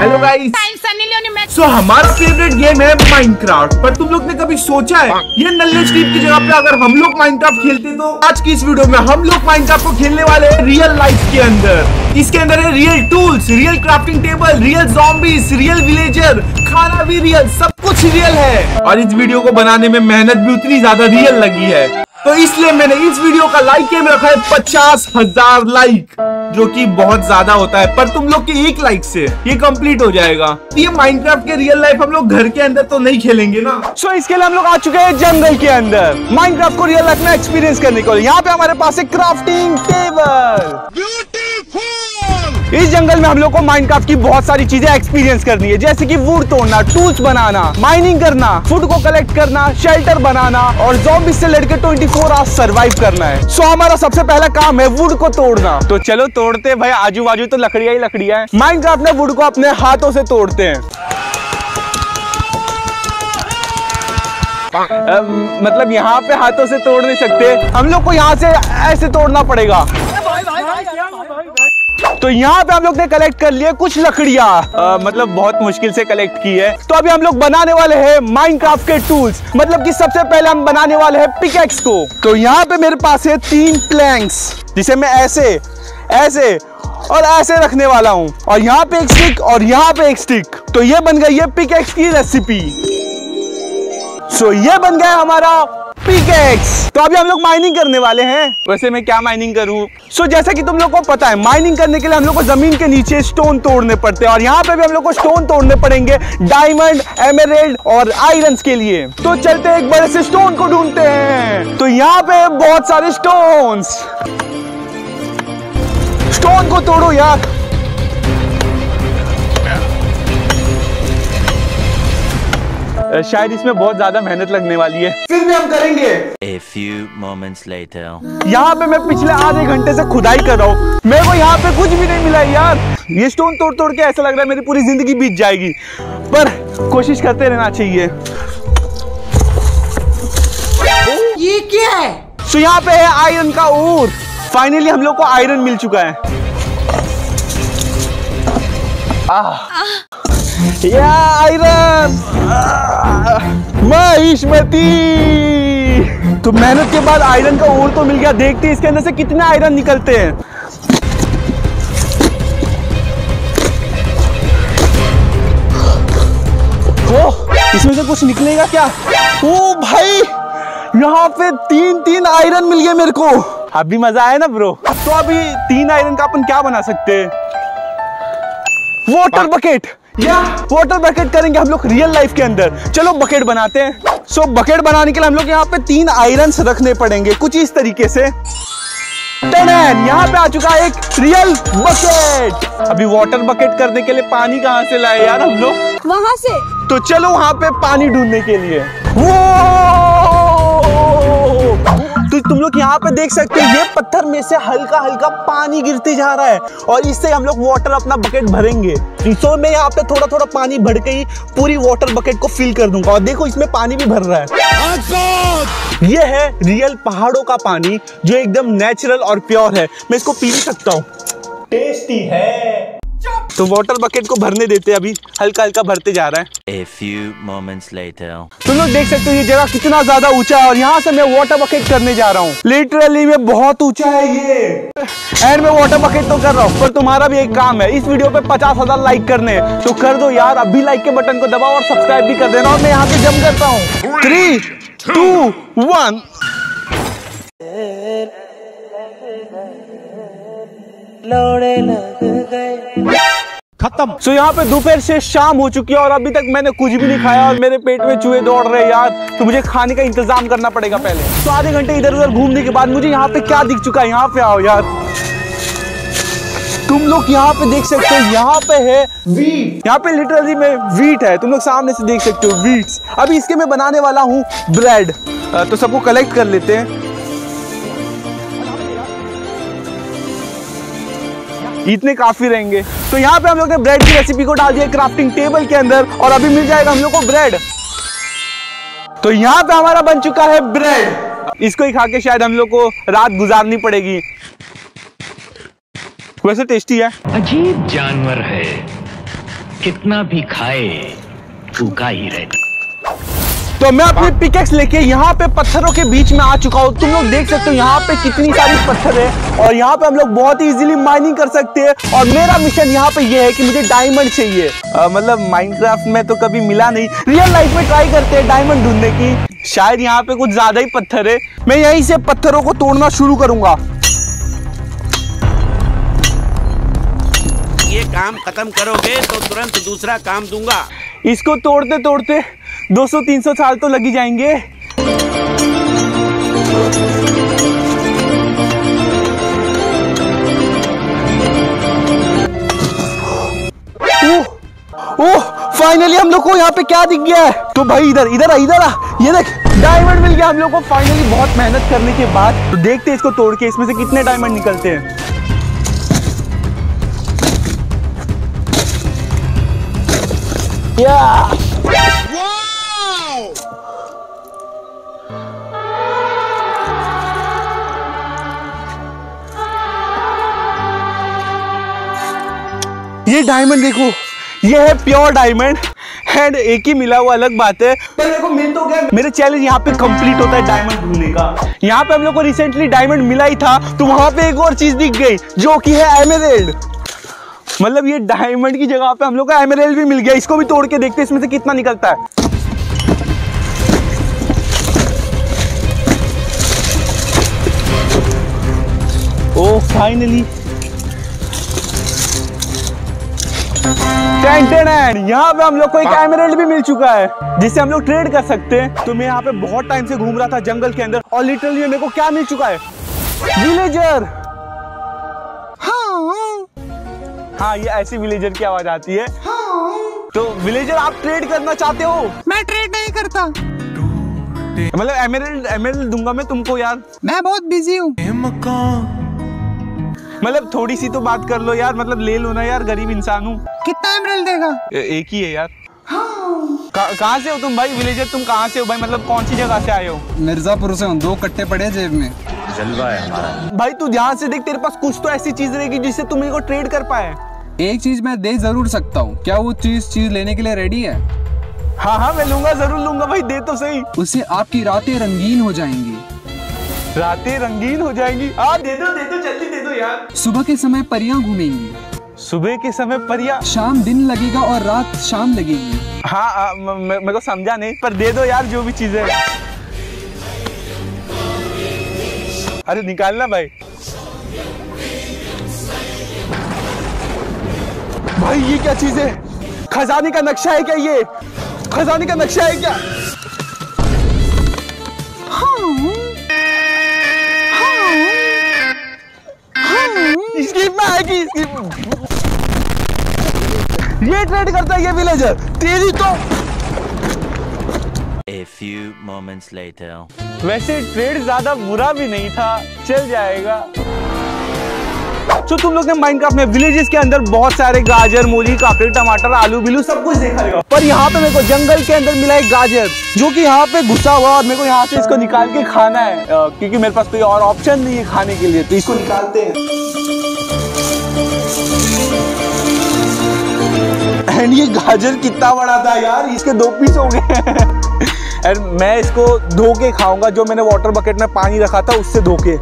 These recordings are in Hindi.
हेलो गाइस सो हमारा फेवरेट गेम है माइनक्राफ्ट पर तुम लोग ने कभी सोचा है ये नल्ले स्ट्रीम की जगह पे अगर हम लोग माइनक्राफ्ट खेलते तो आज की इस वीडियो में हम लोग माइनक्राफ्ट को खेलने वाले हैं रियल लाइफ के अंदर। इसके अंदर है real tools real crafting table real zombies real villager खाना भी रियल सब कुछ रियल है। और इस वीडियो को बनाने में मेहनत भी उतनी ज़्यादा रियल लगी है। तो इसलिए मैंने इस वीडियो का लाइक एम रखा है पचास हज़ार लाइक जो कि बहुत ज़्यादा होता है। पर तुम लोग के एक लाइक से ये कंप्लीट हो जाएगा। ये माइनक्राफ्ट के रियल लाइफ हम लोग घर के अंदर तो नहीं खेलेंगे ना। सो so, इसके लिए हम लोग आ चुके हैं जंगल के अंदर। माइनक्राफ्ट को रियल लाइफ में एक्सपीरियंस करने को यहाँ पे हमारे पास है क्राफ्टिंग टेबल इस जंगल में हम लोग को माइनक्राफ्ट की बहुत सारी चीज़ें एक्सपीरियंस करनी है। जैसे कि वुड तोड़ना टूल्स बनाना माइनिंग करना फ़ूड को कलेक्ट करना शेल्टर बनाना और जॉम्बी से लड़के 24 फोर आवर्स सर्वाइव करना है। सो हमारा सबसे पहला काम है वुड को तोड़ना। तो चलो तोड़ते भाई आजू बाजू तो लकड़िया ही लकड़ियाँ हैं। माइनक्राफ्ट में वुड को अपने हाथों से तोड़ते हैं। मतलब यहाँ पे हाथों से तोड़ नहीं सकते। हम लोग को यहाँ से ऐसे तोड़ना पड़ेगा। तो यहाँ पे हम लोग ने कलेक्ट कर लिए कुछ लकड़ियाँ। मतलब बहुत मुश्किल से कलेक्ट की है। तो अभी हम लोग बनाने वाले हैं माइनक्राफ्ट के टूल्स मतलब कि सबसे पहले हम बनाने वाले हैं पिकेक्स को। तो यहाँ पे मेरे पास है तीन प्लैंक्स जिसे मैं ऐसे ऐसे और ऐसे रखने वाला हूँ। और यहाँ पे एक स्टिक और यहाँ पे एक स्टिक तो ये बन गई है पिकेक्स की रेसिपी सो so, ये बन गया हमारा पिकेक्स तो अभी हम लोग माइनिंग करने वाले हैं। वैसे मैं क्या माइनिंग करूँ? सो so, जैसा कि तुम लोग को पता है माइनिंग करने के लिए हम लोग को ज़मीन के नीचे स्टोन तोड़ने पड़ते हैं। और यहाँ पे भी हम लोग को स्टोन तोड़ने पड़ेंगे डायमंड एमरेल्ड और आयरन के लिए। तो चलते एक बड़े से स्टोन को ढूंढते हैं। तो यहाँ पे बहुत सारे स्टोन स्टोन को तोड़ो यार। शायद इसमें बहुत ज़्यादा मेहनत लगने वाली है। फिर भी हम करेंगे। A few moments later. यहाँ पे मैं पिछले आधे घंटे से खुदाई कर रहा हूँ। मेरे को यहाँ पे कुछ भी नहीं मिला यार। ये स्टोन तोड़ तोड़ के ऐसा लग रहा है मेरी पूरी ज़िंदगी बीत जाएगी। पर कोशिश करते रहना चाहिए। ये क्या है? सो यहाँ पे है आयरन का ऊर। फाइनली हम लोग को आयरन मिल चुका है। आह। या आयरन महिष्मती तो मेहनत के बाद आयरन का ओर तो मिल गया। देखते हैं इसके अंदर से कितने आयरन निकलते हैं। इसमें से कुछ निकलेगा क्या? ओ भाई, यहाँ पे तीन तीन आयरन मिल गए मेरे को। अभी मज़ा आया ना ब्रो? तो अभी तीन आयरन का अपन क्या बना सकते हैं? वाटर बकेट या वाटर बकेट करेंगे हम लोग रियल लाइफ के अंदर। चलो बकेट बनाते हैं। सो बकेट बनाने के लिए हम लोग यहाँ पे तीन आयरन रखने पड़ेंगे कुछ इस तरीके से। टनन यहाँ पे आ चुका है एक रियल बकेट अभी वाटर बकेट करने के लिए पानी कहाँ से लाए यार हम लोग? वहाँ से। तो चलो वहाँ पे पानी ढूँढने के लिए। वो तो तुम लोग यहाँ पे देख सकते हो, ये पत्थर में से हल्का हल्का पानी गिरते जा रहा है और इससे हम लोग वाटर अपना बकेट भरेंगे। सो मैं यहाँ पे थोड़ा थोड़ा पानी भर के ही पूरी वाटर बकेट को फिल कर दूँगा। और देखो, इसमें पानी भी भर रहा है। ये है रियल पहाड़ों का पानी, जो एकदम नेचुरल और प्योर है। मैं इसको पी भी सकता हूँ। टेस्टी है। तो वाटर बकेट को भरने देते हैं अभी। हल्का हल्का भरते जा रहा है। A few moments later. तुम लोग देख सकते हो ये जगह कितना ज़्यादा ऊँचा है और यहाँ से मैं वाटर बकेट करने जा रहा हूँ। लिटरली में बहुत ऊँचा है ये। एंड मैं वाटर बकेट तो कर रहा हूँ पर तुम्हारा भी एक काम है। इस वीडियो पे पचास हज़ार लाइक करने हैं। तो कर दो यार अभी लाइक के बटन को दबाओ और सब्सक्राइब भी कर देना और मैं यहाँ पे जम करता हूँ। थ्री टू वन खत्म। सो यहाँ पे दोपहर से शाम हो चुकी है और अभी तक मैंने कुछ भी नहीं खाया और मेरे पेट में चूहे दौड़ रहे यार। तो मुझे खाने का इंतज़ाम करना पड़ेगा पहले। तो आधे घंटे इधर उधर घूमने के बाद मुझे यहाँ पे क्या दिख चुका है? यहाँ पे आओ यार। तुम लोग यहाँ पे देख सकते हो यहाँ पे है वीट यहाँ पे लिटरली में वीट है। तुम लोग सामने से देख सकते हो वीट्स अभी इसके मैं बनाने वाला हूँ ब्रेड तो सबको कलेक्ट कर लेते हैं। इतने काफ़ी रहेंगे। तो यहाँ पे हम लोग ने ब्रेड की रेसिपी को डाल दिया क्राफ्टिंग टेबल के अंदर और अभी मिल जाएगा हम लोग को ब्रेड तो यहाँ पे हमारा बन चुका है ब्रेड इसको ही खा के शायद हम लोग को रात गुजारनी पड़ेगी। वैसे टेस्टी है। अजीब जानवर है। कितना भी खाए भूखा ही रहता तो मैं अपनी पिकेक्स लेके यहाँ पे पत्थरों के बीच में आ चुका हूँ। तुम लोग देख सकते हो यहाँ पे कितनी सारी पत्थर है और यहाँ पे हम लोग बहुत ही इजीली माइनिंग कर सकते हैं। और मेरा मिशन यहाँ पे ये है कि मुझे डायमंड चाहिए। मतलब माइनक्राफ्ट में तो कभी मिला नहीं। रियल लाइफ में ट्राई करते हैं डायमंड ढूँढने की। शायद यहाँ पे कुछ ज़्यादा ही पत्थर है। मैं यहीं से पत्थरों को तोड़ना शुरू करूँगा। ये काम खत्म करोगे तो तुरंत दूसरा काम दूँगा। इसको तोड़ते तोड़ते 200-300 साल तो लगी जाएँगे। फाइनली हम लोग को यहाँ पे क्या दिख गया है? तो भाई इधर इधर आ इधर आ। ये देख डायमंड मिल गया हम लोग को फाइनली बहुत मेहनत करने के बाद। तो देखते हैं इसको तोड़ के, इसमें से कितने डायमंड निकलते हैं। या ये डायमंड देखो। ये है प्योर डायमंड एंड एक ही मिला हुआ अलग बात है। पर देखो मिल तो गया मेरे चैलेंज यहाँ पे कंप्लीट होता है डायमंड ढूँढने का। यहाँ पे हम लोग को रिसेंटली डायमंड मिला ही था तो वहाँ पे एक और चीज़ दिख गई, जो कि है एमरेल्ड मतलब ये डायमंड की जगह पे हम लोग का एमरेल्ड भी मिल गया। इसको भी तोड़ के देखते इसमें से कितना निकलता है। ओ फाइनली यहाँ पे हम लोग को एक एमरेल्ड भी मिल चुका है जिससे हम लोग ट्रेड कर सकते हैं। तो मैं यहाँ पे बहुत टाइम से घूम रहा था जंगल के अंदर और लिटरली मेरे को क्या मिल चुका है? विलेजर हाँ ये ऐसी विलेजर की आवाज़ आती है। तो विलेजर आप ट्रेड करना चाहते हो? मैं ट्रेड नहीं करता। मतलब एमरेल्ड एमरेल्ड दूँगा मैं तुमको यार। मैं बहुत बिज़ी हूँ। मतलब थोड़ी सी तो बात कर लो यार मतलब ले लो ना यार गरीब इंसान हूँ। कितना एमरल्ड देगा? ए- एक ही है यार। कहाँ कहाँ से हो तुम भाई? विलेजर तुम कहाँ से हो भाई? मतलब कौन सी जगह से आए हो? मिर्जापुर से हूँ दो कट्टे पड़े जेब में। जलवा है हमारा। भाई तू ध्यान से देख तेरे पास कुछ तो ऐसी चीज़ रहेगी जिससे तुम इनको ट्रेड कर पाए। एक चीज़ मैं दे ज़रूर सकता हूँ। क्या वो चीज़ चीज़ लेने के लिए रेडी है? हाँ हाँ मैं लूँगा ज़रूर लूँगा भाई दे तो सही। उससे आपकी रातें रंगीन हो जाएँगी। रातें रंगीन हो जाएँगी। हाँ दे दो दे दो जल्दी दे दो यार। सुबह के समय परियाँ घूमेंगी। सुबह के समय परिया। शाम दिन लगेगा और रात शाम लगेगी। हाँ हाँ, म- म- मेरे को समझा नहीं पर दे दो यार जो भी चीज़। है अरे निकालना भाई। भाई ये क्या चीज़? है खजाने का नक्शा है क्या ये? खजाने का नक्शा है क्या? में आएगी ये ट्रेड करता है ये विलेजर तेरी तो A few moments later. वैसे ट्रेड ज़्यादा बुरा भी नहीं था चल जाएगा। तो तुम लोग ने माइनक्राफ्ट में विलेजेस के अंदर बहुत सारे गाजर मूली काकड़ी टमाटर आलू बिलू सब कुछ देखा होगा पर यहाँ पे मेरे को जंगल के अंदर मिला एक गाजर जो कि यहाँ पे घुसा हुआ और मेरे को यहाँ से इसको निकाल के खाना है। क्योंकि मेरे पास कोई और ऑप्शन नहीं है खाने के लिए तो इसको निकालते हैं। एंड ये गाजर कितना बड़ा था यार, इसके दो पीस हो गए एंड मैं इसको धो के खाऊँगा, जो मैंने वाटर बकेट में पानी रखा था, उससे धो के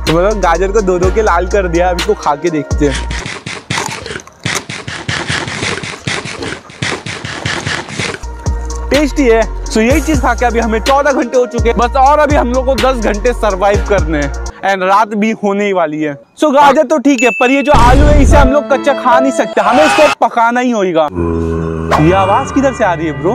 तो मतलब गाजर को धो धो के लाल कर दिया अब इसको खा के देखते हैं। टेस्टी है। सो यही चीज़ खा के अभी हमें चौदह घंटे हो चुके हैं। बस और अभी हम लोग को दस घंटे सरवाइव करने हैं। एंड रात भी होने ही वाली है। सो so, गाजर तो ठीक है पर ये जो आलू है इसे हम लोग कच्चा खा नहीं सकते। हमें इसको पकाना ही होगा ये आवाज़ किधर से आ रही है ब्रो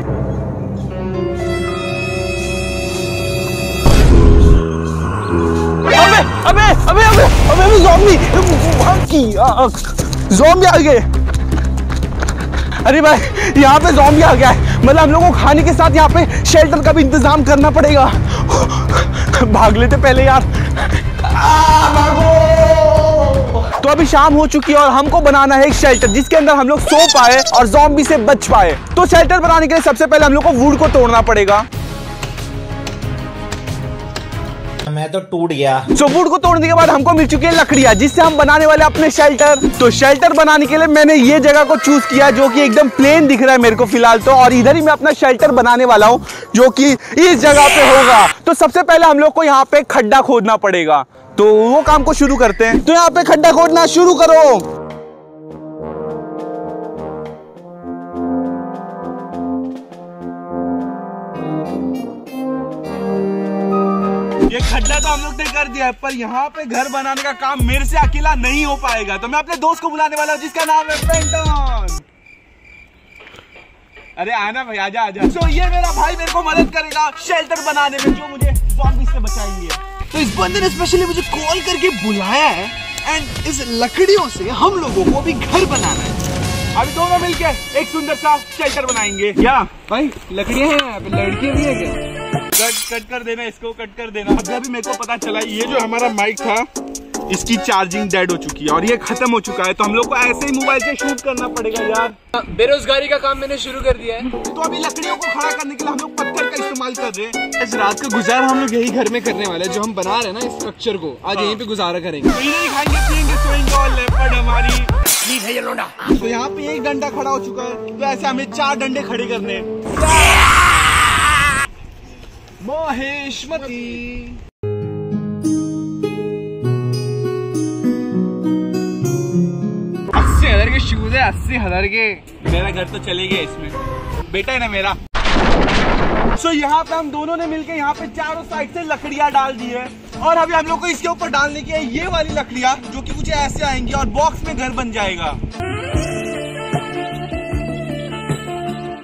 अबे अबे अबे अबे अबे अबे ज़ॉम्बी आ गए। अरे भाई, यहाँ पे ज़ॉम्बी आ गया है। मतलब हम लोग को खाने के साथ यहाँ पे शेल्टर का भी इंतज़ाम करना पड़ेगा। भाग लेते पहले यार। तो अभी शाम हो चुकी है और हमको बनाना है एक शेल्टर जिसके अंदर हम लोग सो पाए और जॉम्बी से बच पाए। तो शेल्टर बनाने के लिए सबसे पहले हम लोग को वुड को तोड़ना पड़ेगा। मैं तो टूट गया। वुड को तोड़ने के बाद हमको मिल चुकी है लकड़ियाँ, जिससे हम बनाने वाले अपने शेल्टर तो शेल्टर बनाने के लिए मैंने ये जगह को चूज़ किया जो की एकदम प्लेन दिख रहा है मेरे को फ़िलहाल तो और इधर ही मैं अपना शेल्टर बनाने वाला हूँ, जो की इस जगह पे होगा। तो सबसे पहले हम लोग को यहाँ पे खड्डा खोदना पड़ेगा। तो वो काम को शुरू करते हैं। तो यहाँ पे खड्डा खोदना शुरू करो। खड्डा तो हम लोग ने कर दिया है, पर यहाँ पे घर बनाने का काम मेरे से अकेला नहीं हो पाएगा। तो मैं अपने दोस्त को बुलाने वाला हूँ, जिसका नाम है पेंटन अरे आना भाई, आजा आजा। तो ये मेरा भाई मेरे को मदद करेगा शेल्टर बनाने में, जो मुझे zombies से बचाएँगे। तो इस बंदे ने स्पेशली मुझे कॉल करके बुलाया है एंड इस लकड़ियों से हम लोगों को भी घर बनाना है। अभी दोनों मिलके एक सुंदर सा शेल्टर बनाएँगे। क्या? भाई, लकड़ियाँ हैं लड़कियाँ भी है क्या? कट कट कर देना इसको कट कर देना। अभी अभी मेरे को पता चला ये जो हमारा माइक था इसकी चार्जिंग डेड हो चुकी है और ये खत्म हो चुका है तो हम लोग को ऐसे ही मोबाइल से शूट करना पड़ेगा यार। बेरोजगारी का काम मैंने शुरू कर दिया है। तो अभी लकड़ियों को खड़ा करने के लिए हम लोग पत्थर का इस्तेमाल कर रहे हैं। इस रात का गुजारा हम लोग यही घर में करने वाले हैं जो हम बना रहे हैं ना इस स्ट्रक्चर को। आज यहीं पे गुजारा करेंगे। तो खाएँगे पियेंगे सोएँगे और लेपर्ड हमारी। ठीक है ये लोडा। तो यहाँ पे एक डंडा खड़ा हो चुका है तो ऐसे हमें चार डंडे खड़े करने हैं। महेशमती अस्सी हज़ार के शूज़ है, अस्सी हज़ार के। मेरा घर तो चले गया इसमें। बेटा है ना मेरा। सो यहाँ पे हम दोनों ने मिलके यहाँ पे चारों साइड से लकड़ियाँ डाल दी है। और अभी हम लोग को इसके ऊपर डालने की है ये वाली लकड़ियाँ, जो कि कुछ ऐसे आएँगी और बॉक्स में घर बन जाएगा।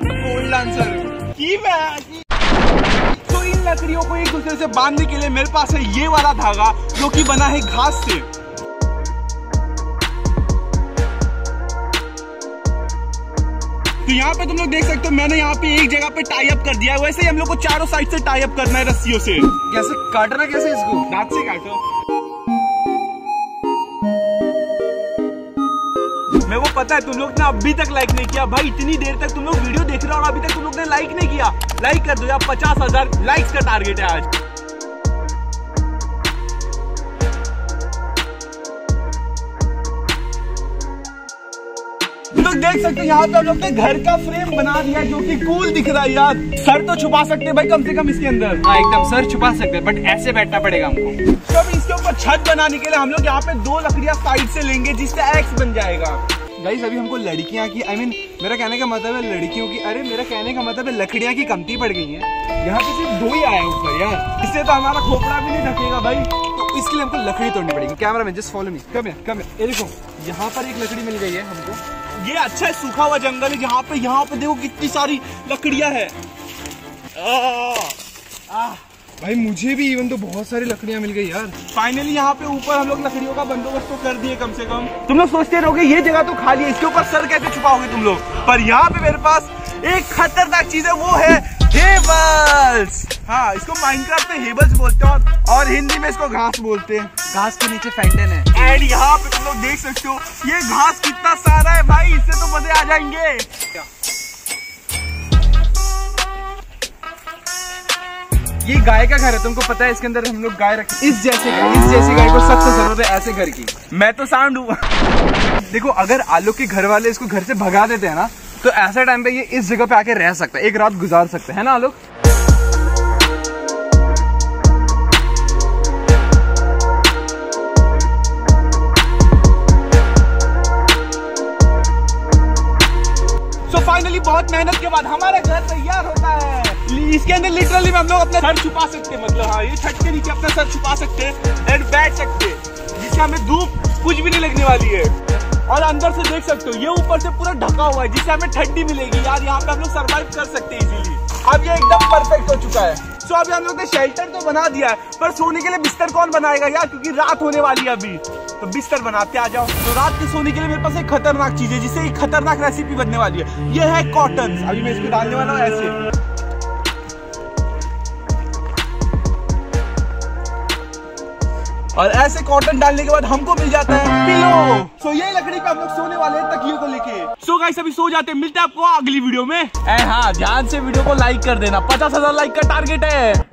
गोल्ड आंसर की मैं इन लकड़ियों को एक दूसरे से बांधने के लिए मेरे पास है ये वाला धागा जो कि बना है घास से। तो यहाँ पे तुम लोग देख सकते हो मैंने यहाँ पे एक जगह पे टाई अप कर दिया है। वैसे ही हम लोग को चारों साइड से टाई अप करना है रस्सियों से। कैसे? काटना कैसे इसको? दांत से काटो। पता है तुम लोग ने अभी तक लाइक नहीं किया। भाई इतनी देर तक तुम लोग वीडियो देख रहे हो और अभी तक तुम लोग ने लाइक नहीं किया। लाइक कर दो यार पचास हज़ार लाइक्स का टारगेट है आज। लोग देख सकते हो यहाँ पे हम लोग ने घर का फ्रेम बना दिया जो कि कूल दिख रहा है यार। सर तो छुपा सकते हैं भाई कम से कम इसके अंदर। हाँ एकदम सर छुपा सकते हैं बट ऐसे बैठना पड़ेगा हमको। तो इसके ऊपर छत बनाने के लिए हम लोग यहाँ पे दो लकड़ियाँ साइड से लेंगे जिससे एक्स बन जाएगा। गाइस अभी हमको लड़कियाँ की आई I मीन mean, मेरा कहने का मतलब है लड़कियों की अरे मेरा कहने का मतलब है लकड़ियाँ की कमती पड़ गई है। यहाँ पे सिर्फ़ दो ही आया ऊपर यार। इससे तो हमारा खोपड़ा भी नहीं ढकेगा भाई। तो इसके लिए हमको लकड़ी तोड़नी पड़ेगी। Camera man just follow me कम है कम है देखो यहाँ पर एक लकड़ी मिल गई है हमको। ये अच्छा है सूखा हुआ जंगल है। जहाँ पे यहाँ पे देखो कितनी सारी लकड़ियाँ है। भाई मुझे भी इवन तो बहुत सारी लकड़ियाँ मिल गई यार। फाइनली यहाँ पे ऊपर हम लोग लकड़ियों का बंदोबस्त तो कर दिए कम से कम। तुम लोग सोचते रहोगे ये जगह तो खाली है इसके ऊपर सर कैसे छुपाओगे तुम लोग? पर यहाँ पे मेरे पास एक खतरनाक चीज़ है वो है हेबल्स हाँ इसको माइनक्राफ्ट में हेबल्स बोलते हैं और, हिंदी में इसको घास बोलते हैं। घास के नीचे फैंटन है। एंड यहाँ पे तुम लोग देख सकते हो ये घास कितना सारा है भाई इससे तो मज़े आ जाएँगे। ये गाय का घर है तुमको पता है इसके अंदर हम लोग गाय रखे इस जैसे इस जैसी गाय को सख्त ज़रूरत है ऐसे घर की। मैं तो सांड हूँ। देखो अगर आलोक के घर वाले इसको घर से भगा देते हैं ना तो ऐसे टाइम पे ये इस जगह पे आके रह सकता है। एक रात गुजार सकता है ना आलोक? फाइनली बहुत मेहनत के बाद हमारा घर तैयार होता है। इसके अंदर लिटरली हम लोग अपना सर छुपा सकते हैं मतलब हाँ ये छत के नीचे अपना सर छुपा सकते हैं एंड बैठ सकते हैं, जिससे हमें धूप कुछ भी नहीं लगने वाली है। और अंदर से देख सकते हो, ये ऊपर से पूरा ढका हुआ है, जिससे हमें ठंडी मिलेगी। यार, यहाँ पे हम लोग सर्वाइव कर सकते हैं इजीली अब ये एकदम परफेक्ट हो चुका है। सो अभी हम लोग ने शेल्टर तो बना दिया है, पर सोने के लिए बिस्तर कौन बनाएगा यार? क्योंकि रात होने वाली है अभी। तो बिस्तर बनाते आ जाओ। तो रात के सोने के लिए मेरे पास एक खतरनाक चीज़ है, जिससे एक खतरनाक रेसिपी बनने वाली है। ये है कॉटन अभी मैं इसको डालने वाला हूँ ऐसे। और ऐसे कॉटन डालने के बाद हमको मिल जाता है पिलो। सो so, यही लकड़ी पे हम लोग सोने वाले हैं तकियों को लेके। सो गाइस अभी सो जाते हैं। मिलते हैं आपको अगली वीडियो में। ए हाँ ध्यान से वीडियो को लाइक कर देना। पचास हज़ार लाइक का टारगेट है।